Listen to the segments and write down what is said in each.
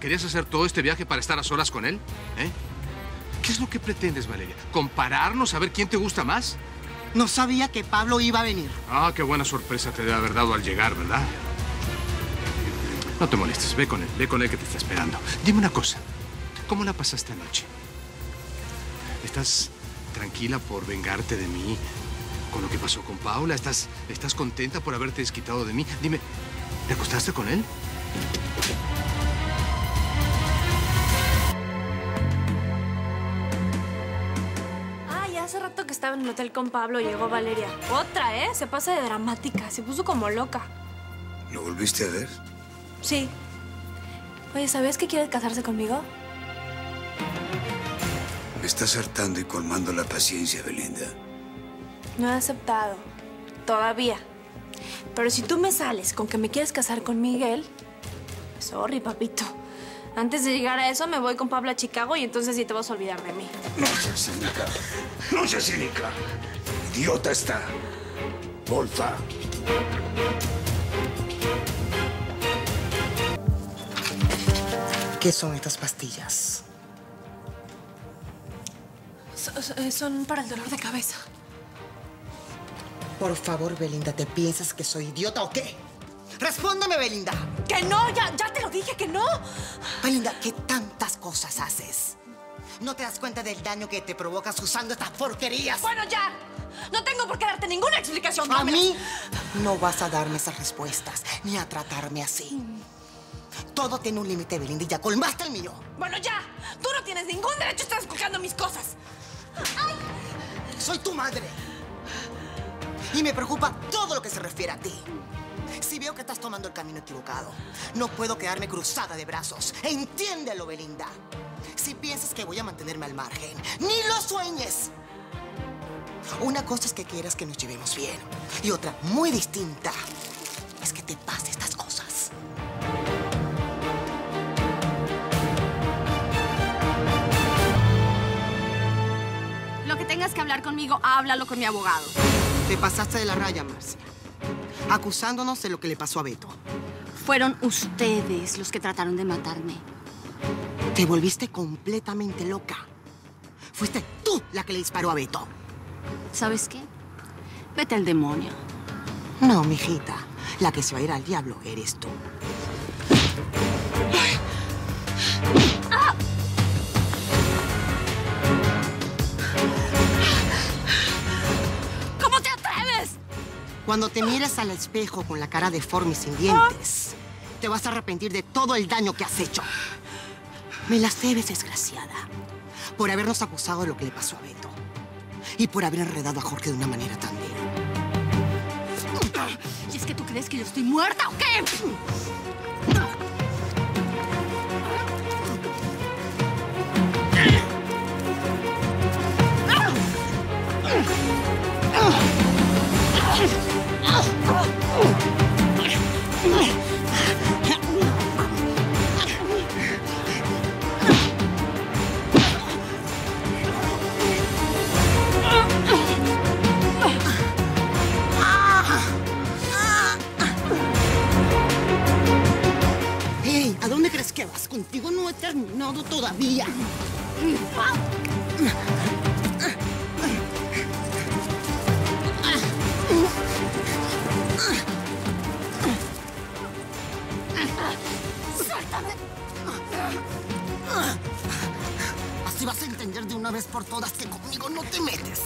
¿Querías hacer todo este viaje para estar a solas con él? ¿Eh? ¿Qué es lo que pretendes, Valeria? ¿Compararnos a ver quién te gusta más? No sabía que Pablo iba a venir. Ah, qué buena sorpresa te debe haber dado al llegar, ¿verdad? No te molestes, ve con él, ve con él que te está esperando. Dime una cosa, ¿cómo la pasaste anoche? ¿Estás tranquila por vengarte de mí con lo que pasó con Paula? ¿Estás, estás contenta por haberte desquitado de mí? Dime, ¿te acostaste con él? Estaba en el hotel con Pablo llegó Valeria. Otra, ¿eh? Se pasa de dramática. Se puso como loca. ¿Lo volviste a ver? Sí. Oye, ¿sabías que quiere casarse conmigo? Me estás hartando y colmando la paciencia, Belinda. No he aceptado. Todavía. Pero si tú me sales con que me quieres casar con Miguel... Sorry, papito. Antes de llegar a eso, me voy con Pablo a Chicago y entonces sí te vas a olvidar de mí. No seas cínica. No seas cínica. Idiota está. Volta. ¿Qué son estas pastillas? So- Son para el dolor de cabeza. Por favor, Belinda, ¿te piensas que soy idiota o qué? Respóndeme, Belinda. ¡Que no! ¡Ya, ya te lo dije que no! Belinda, ¿qué tantas cosas haces? ¿No te das cuenta del daño que te provocas usando estas porquerías? Bueno, ya. No tengo por qué darte ninguna explicación. A mí no vas a darme esas respuestas, ni a tratarme así. Todo tiene un límite, Belinda, y ya colmaste el mío. Bueno, ya. Tú no tienes ningún derecho a estar escuchando mis cosas. Soy tu madre. Y me preocupa todo lo que se refiere a ti. Si veo que estás tomando el camino equivocado, no puedo quedarme cruzada de brazos. Entiéndelo, Belinda. Si piensas que voy a mantenerme al margen, ni lo sueñes. Una cosa es que quieras que nos llevemos bien. Y otra, muy distinta, es que te pase estas cosas. Lo que tengas que hablar conmigo, háblalo con mi abogado. Te pasaste de la raya, Marcia. Acusándonos de lo que le pasó a Beto. Fueron ustedes los que trataron de matarme. Te volviste completamente loca. Fuiste tú la que le disparó a Beto. ¿Sabes qué? Vete al demonio. No, mijita. La que se va a ir al diablo eres tú. Cuando te mires al espejo con la cara deforme y sin dientes, te vas a arrepentir de todo el daño que has hecho. Me las debes, desgraciada, por habernos acusado de lo que le pasó a Beto y por haber enredado a Jorge de una manera tan vil. ¿Y es que tú crees que yo estoy muerta o qué? ¡Hey! ¿A dónde crees que vas? Contigo no he terminado todavía. Así vas a entender de una vez por todas que conmigo no te metes.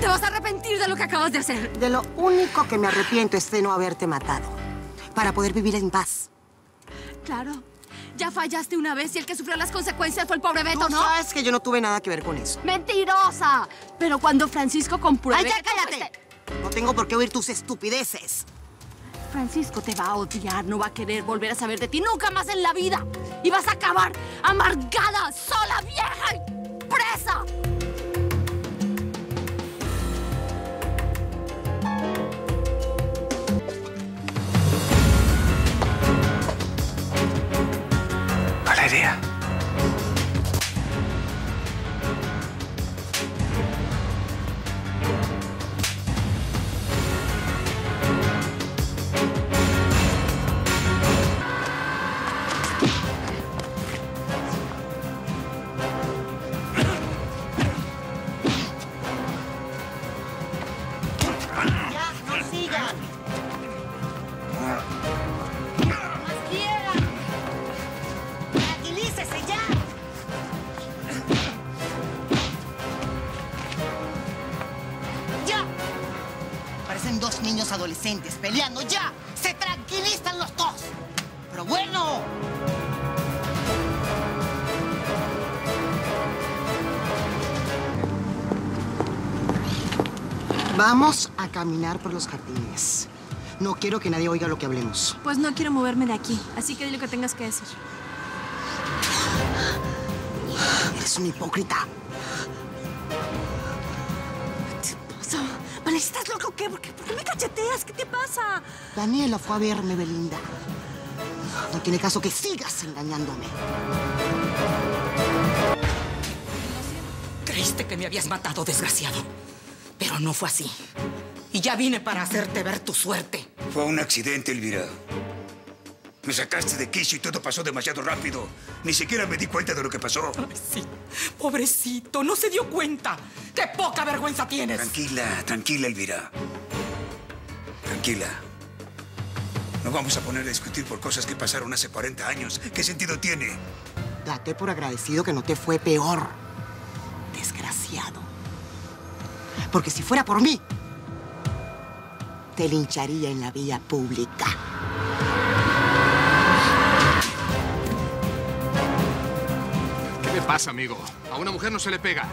Te vas a arrepentir de lo que acabas de hacer. De lo único que me arrepiento es de no haberte matado. Para poder vivir en paz. Claro. Ya fallaste una vez y el que sufrió las consecuencias fue el pobre Beto, Tú ¿no? sabes que yo no tuve nada que ver con eso. ¡Mentirosa! Pero cuando Francisco compruebe... ¡Ay, ya cállate! No tengo por qué oír tus estupideces. Francisco te va a odiar, no va a querer volver a saber de ti nunca más en la vida. Y vas a acabar amargada, sola, vieja y presa. Adolescentes peleando. Ya. Se tranquilizan los dos. Pero bueno. Vamos a caminar por los jardines. No quiero que nadie oiga lo que hablemos. Pues no quiero moverme de aquí, así que di lo que tengas que decir. Eres un hipócrita. ¿Estás loco o qué? ¿Por qué, por qué me cacheteas? ¿Qué te pasa? Daniela fue a verme, Belinda. No tiene caso que sigas engañándome. Creíste que me habías matado, desgraciado. Pero no fue así. Y ya vine para hacerte ver tu suerte. Fue un accidente, Elvira. Me sacaste de quicio y todo pasó demasiado rápido. Ni siquiera me di cuenta de lo que pasó. Ay, sí. Pobrecito, no se dio cuenta. ¡Qué poca vergüenza tienes! Tranquila, tranquila, Elvira. Tranquila. No vamos a poner a discutir por cosas que pasaron hace 40 años. ¿Qué sentido tiene? Date por agradecido que no te fue peor. Desgraciado. Porque si fuera por mí, te lincharía en la vía pública. Le pasa, amigo? A una mujer no se le pega.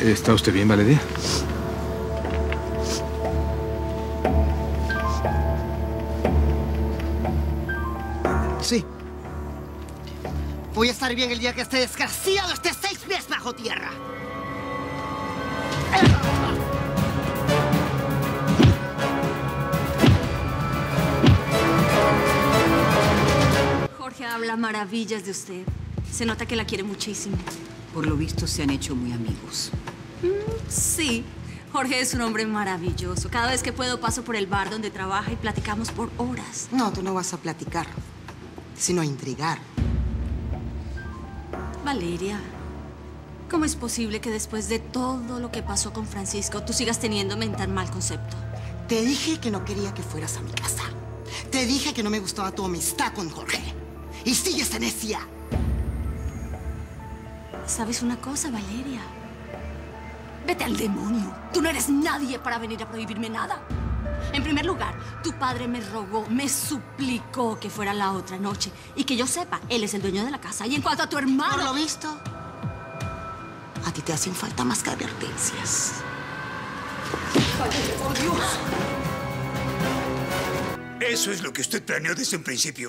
¿Está usted bien, Valeria? Sí. Voy a estar bien el día que este desgraciado esté seis pies bajo tierra. Jorge habla maravillas de usted. Se nota que la quiere muchísimo. Por lo visto se han hecho muy amigos. Sí, Jorge es un hombre maravilloso. Cada vez que puedo paso por el bar donde trabaja y platicamos por horas. No, tú no vas a platicar, sino a intrigar. Valeria, ¿cómo es posible que después de todo lo que pasó con Francisco tú sigas teniéndome en tan mal concepto? Te dije que no quería que fueras a mi casa. Te dije que no me gustaba tu amistad con Jorge. Y sigues en necia. ¿Sabes una cosa, Valeria? Vete al demonio. Tú no eres nadie para venir a prohibirme nada. En primer lugar, tu padre me rogó, me suplicó que fuera la otra noche. Y que yo sepa, él es el dueño de la casa. Y en cuanto a tu Por lo hermano... visto, a ti te hacen falta más que advertencias. Eso es lo que usted planeó desde un principio.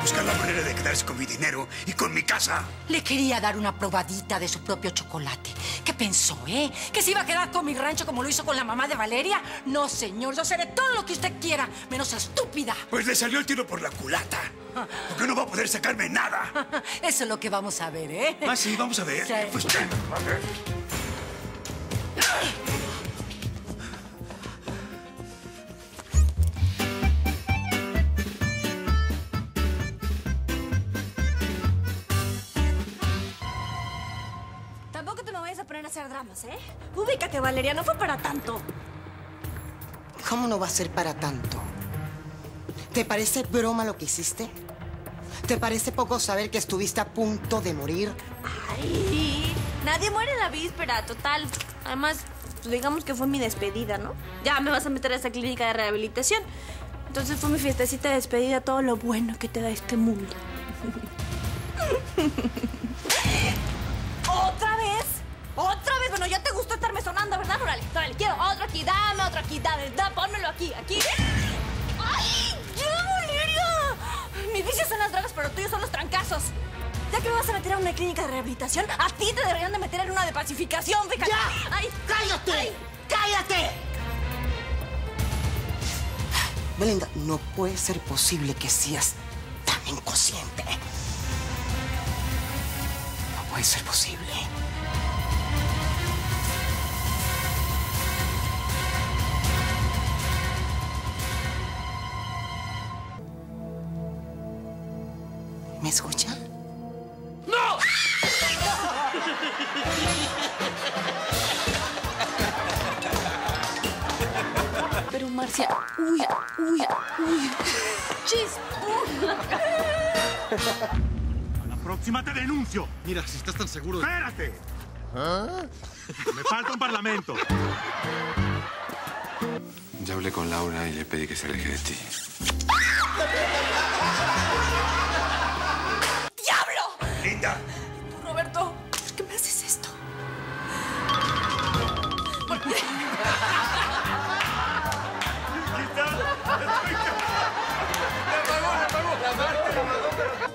Buscar la manera de quedarse con mi dinero y con mi casa. Le quería dar una probadita de su propio chocolate. ¿Qué pensó, eh? ¿Que se iba a quedar con mi rancho como lo hizo con la mamá de Valeria? No, señor, yo seré todo lo que usted quiera, menos estúpida. Pues le salió el tiro por la culata. Porque no va a poder sacarme nada. Eso es lo que vamos a ver, ¿eh? Ah, sí, vamos a ver. Sí. Pues, a ver. ¿Eh? Ubícate, Valeria, no fue para tanto. ¿Cómo no va a ser para tanto? ¿Te parece broma lo que hiciste? ¿Te parece poco saber que estuviste a punto de morir? Ay, nadie muere en la víspera, total. Además, pues, digamos que fue mi despedida, ¿no? Ya me vas a meter a esta clínica de rehabilitación. Entonces fue mi fiestecita de despedida, todo lo bueno que te da este mundo. ¿Otra estarme sonando, ¿verdad? Órale, órale, quiero otro aquí, dame otro aquí, dame, da, pónmelo aquí, aquí. ¡Ay! ¡Ya, Valeria! Mis vicios son las drogas, pero tuyos son los trancazos. Ya que me vas a meter a una clínica de rehabilitación, a ti te deberían de meter en una de pacificación, fíjate. ¡Ya! ¡Ay! ¡Cállate! ¡Ay! ¡Cállate! Belinda, no puede ser posible que seas tan inconsciente. No puede ser posible. ¿Me escucha? Pero Marcia, uy, uy, uy. Chis. La próxima te denuncio. Mira, si estás tan seguro de... ¡Espérate! Me falta un parlamento. Ya hablé con Laura y le pedí que se aleje de ti.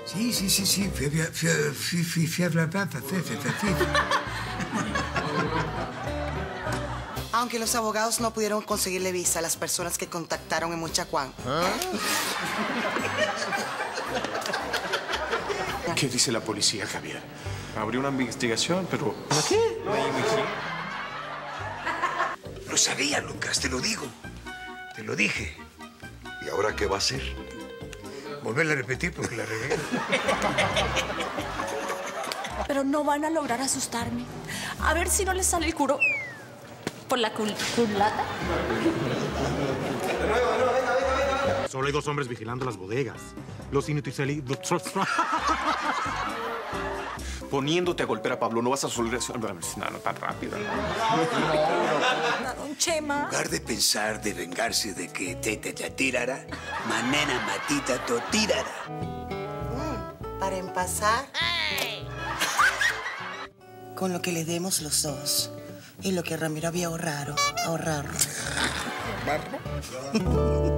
Sí, sí, sí, sí. Fui, fui, fui, fui, a hablar. Aunque los abogados no pudieron conseguirle visa a las personas que contactaron en Muchacuán. ¿Qué dice la policía, Javier? Abrió una investigación, pero... Lo sabía, Lucas, te lo digo. Te lo dije. ¿Y ahora qué va a hacer? Volverla a repetir porque la regué. Pero no van a lograr asustarme. A ver si no les sale el curo por la cul culata. Solo hay dos hombres vigilando las bodegas. Los Inutiseli... Poniéndote a golpear a Pablo, no vas a eso. No, no tan rápido. Don Chema. En lugar de pensar de vengarse de que te te tirara, manena matita to tirara. Para empezar, con lo que le demos los dos y lo que Ramiro había ahorrado, ahorrarlo.